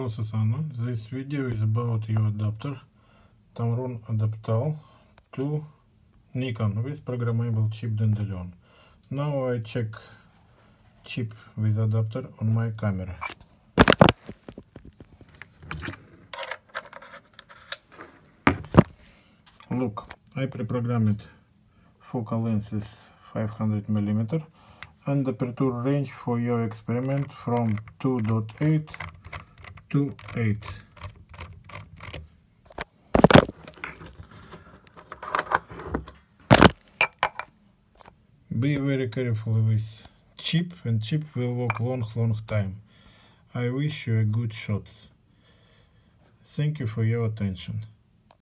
Hello Susanna, this video is about your adapter Tamron Adaptall to Nikon with programmable chip Dandelion. Now I check chip with adapter on my camera. Look, I pre-programmed focal length is 500 millimeter and aperture range for your experiment from 2.8 to 8. Be very careful with chip and chip will work long long time. I wish you a good shot. Thank you for your attention.